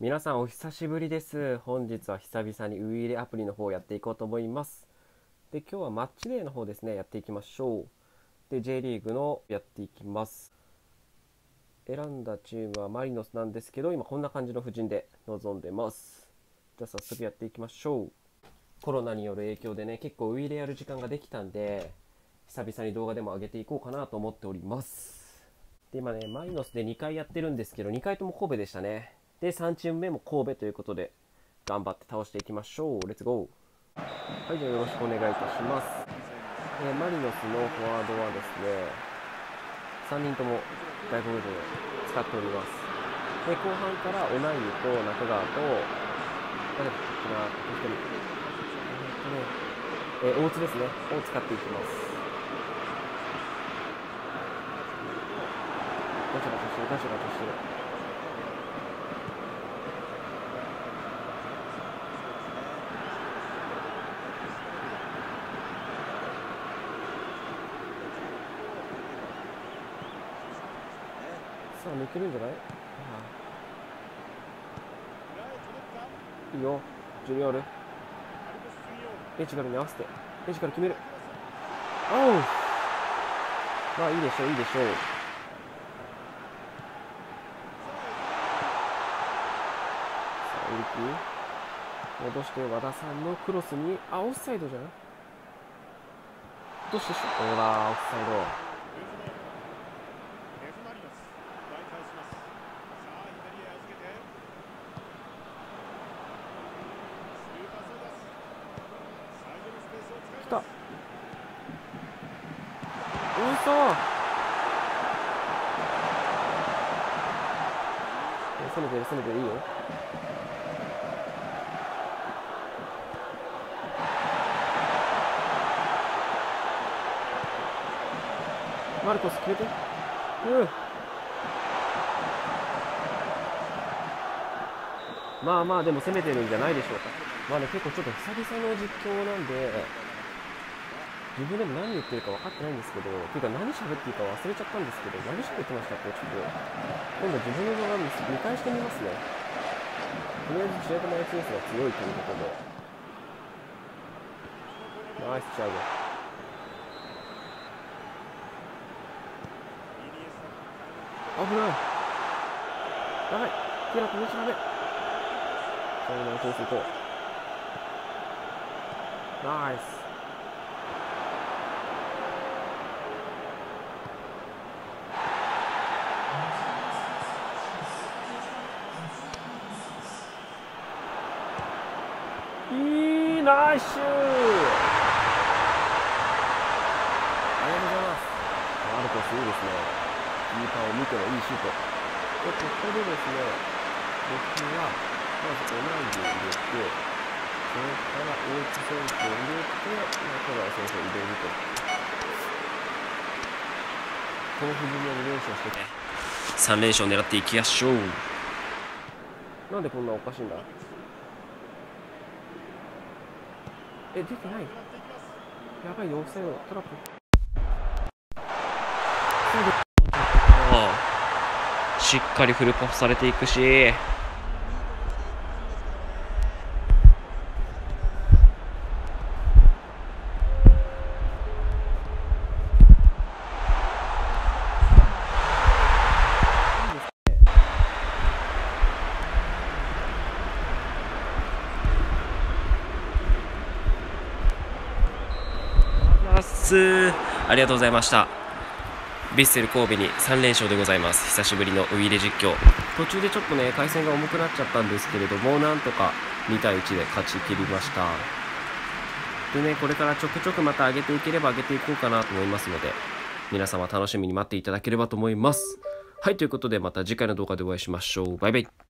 皆さんお久しぶりです。本日は久々にウイイレアプリの方をやっていこうと思います。で今日はマッチデーの方ですね。やっていきましょう。で J リーグのやっていきます。選んだチームはマリノスなんですけど今こんな感じの布陣で臨んでます。じゃあ早速やっていきましょう。コロナによる影響でね結構ウイイレやる時間ができたんで久々に動画でも上げていこうかなと思っております。で今ねマリノスで2回やってるんですけど2回とも神戸でしたね。で3チーム目も神戸ということで頑張って倒していきましょう。レッツゴーはいじゃあよろしくお願いいたします、えー、マリノスのフォワードはですね3人とも外国人を使っております。で後半からオナイユと中川と誰だっけな1人えー、大津ですね。を使っていきます。ガチャガチャしてるガチャガチャしてる。さあ抜けるんじゃない、いいよ。ジュニオールエチガルに合わせて。エチガル決める。おう。まあいいでしょういいでしょう。さあウルキ戻して和田さんのクロスに。あオフサイドじゃん。どうしてしょほらオフサイド。た。うそ攻めてる攻めてるいいよ。マルコス決めて。うんまあまあでも攻めてるんじゃないでしょうか。まあね結構ちょっと久々の実況なんで。自分でも何言ってるか分かってないんですけど、ていうか何喋っていいか忘れちゃったんですけど、何喋ってましたっけちょっと、今度自分の動画見返してみますね。とりあえず、白玉やつですが強いということで。ナイスチャーゴ。危ない。やばい。ティラ飛び調べ。最後の点数と。ナイス。いいナイスありがとうございますマルコスいいですねキーパーを見てのいいシュートでここでですね僕はまずオナイジを入れてそれから大津選手を入れて中川選手を入れるとこの布陣の2連勝して3連勝狙っていきましょうなんでこんなおかしいんだえ、出てないやばいよ、オフサイド、トラップ。しっかりフルパフされていくし。ます。ありがとうございました。ヴィッセル神戸に3連勝でございます。久しぶりのウイイレ実況。途中でちょっとね回線が重くなっちゃったんですけれどもなんとか2対1で勝ち切りました。でねこれからちょくちょくまた上げていければ上げていこうかなと思いますので皆様楽しみに待っていただければと思います。はいということでまた次回の動画でお会いしましょう。バイバイ。